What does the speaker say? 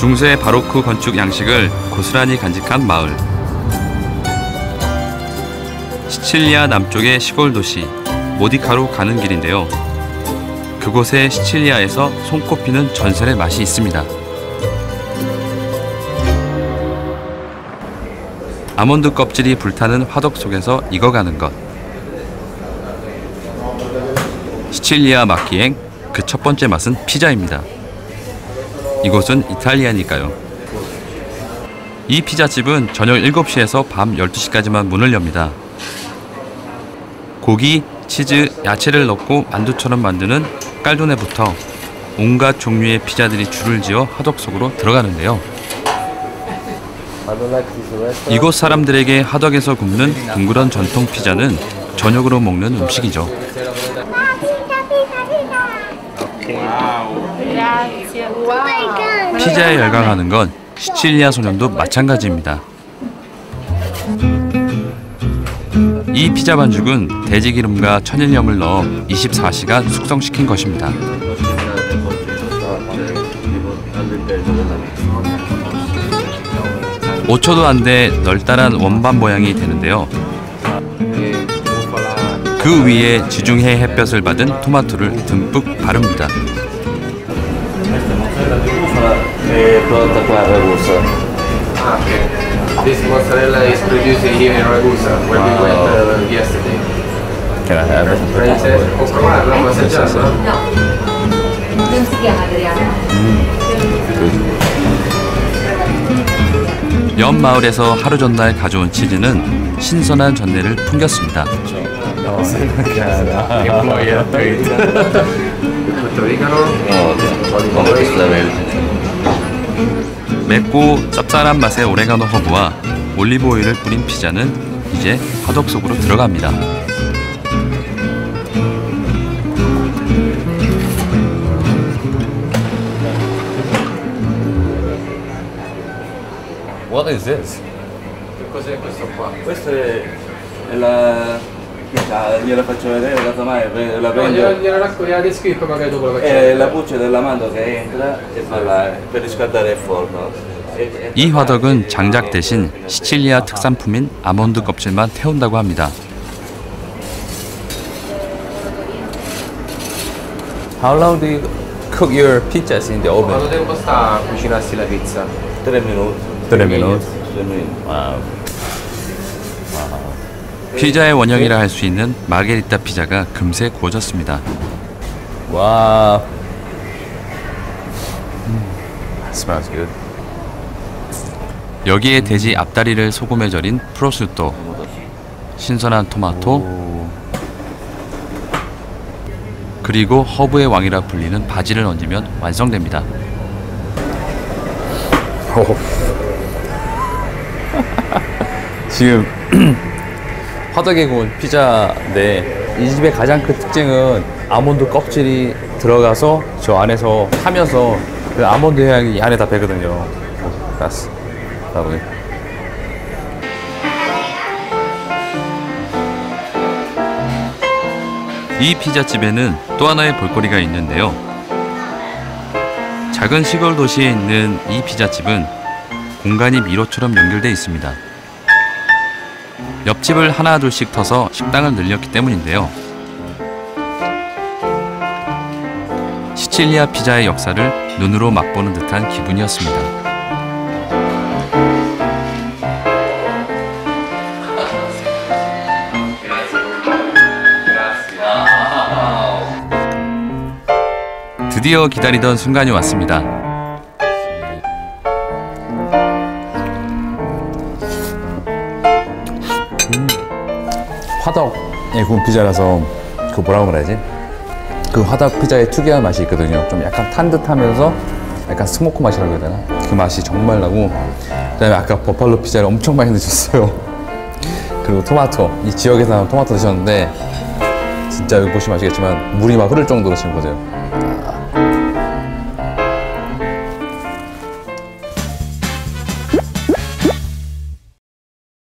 중세 바로크 건축 양식을 고스란히 간직한 마을. 시칠리아 남쪽의 시골 도시 모디카로 가는 길인데요. 그곳에 시칠리아에서 손꼽히는 전설의 맛이 있습니다. 아몬드 껍질이 불타는 화덕 속에서 익어가는 것. 시칠리아 마키행 그 첫 번째 맛은 피자입니다. 이곳은 이탈리아니까요. 이 피자집은 저녁 7시에서 밤 12시까지만 문을 엽니다. 고기, 치즈, 야채를 넣고 만두처럼 만드는 깔도네부터 온갖 종류의 피자들이 줄을 지어 화덕 속으로 들어가는데요. 이곳 사람들에게 화덕에서 굽는 둥그런 전통 피자는 저녁으로 먹는 음식이죠. 피자에 열광하는 건 시칠리아 소년도 마찬가지입니다. 이 피자 반죽은 돼지 기름과 천일염을 넣어 24시간 숙성시킨 것입니다. 5초도 안 돼 널따란 원반 모양이 되는데요. 그 위에 지중해 햇볕을 받은 토마토를 듬뿍 바릅니다. È prodotta qua a Ragusa. Ah, okay. This mozzarella is produced here in Ragusa, where we went uh, yesterday. Can I have it? Prende, può provarla, assaggiarla? Non si chiama Adriano. 옆 마을에서 하루 전날 가져온 치즈는 신선한 전내를 풍겼습니다. No, questa verde. 맵고 쌉쌀한 맛의 오레가노 허브와 올리브 오일을 뿌린 피자는 이제 화덕 속으로 들어갑니다. What is this? Che cos'è questo qua? Questa è è la... Ah, gliela faccio vedere casomai, la No, prendo. gliela, gliela racco- gliela descrivo magari dopo la facciamo. È la buccia dell'amando che entra e fa la, per riscaldare il forno. E- e- 이 화덕은 장작 대신 시칠리아 특산품인 아몬드 껍질만 태운다고 합니다. How long do you cook your pizzas in the Quanto oven? tempo sta cucinarsi la pizza? Tre minuti. Tre minuti. Tre minuti. Wow. 피자의 원형이라 할 수 있는 마게리타 피자가 금세 구워졌습니다. Wow. That smells good. 여기에 돼지 앞다리를 소금에 절인 프로슈토, 신선한 토마토, 그리고 허브의 왕이라 불리는 바지를 얹으면 완성됩니다. 지금 화덕에 구운 피자인데 이 집의 가장 큰 특징은 아몬드 껍질이 들어가서 저 안에서 타면서 그 아몬드 향이 이 안에 다 배거든요. 이 피자집에는 또 하나의 볼거리가 있는데요. 작은 시골 도시에 있는 이 피자집은 공간이 미로처럼 연결돼 있습니다. 옆집을 하나 둘씩 터서 식당을 늘렸기 때문인데요. 시칠리아 피자의 역사를 눈으로 맛보는 듯한 기분이었습니다. 드디어 기다리던 순간이 왔습니다. 화덕에 구운 피자라서 그 뭐라고 그래야지? 그 화덕 피자의 특유한 맛이 있거든요. 좀 약간 탄 듯하면서 약간 스모크 맛이라고 해야 되나? 그 맛이 정말 나고 그다음에 아까 버팔로 피자를 엄청 많이 드셨어요. 그리고 토마토 이 지역에서 나온 토마토 드셨는데 진짜 여기 보시면 아시겠지만 물이 막 흐를 정도로 지금 거세요.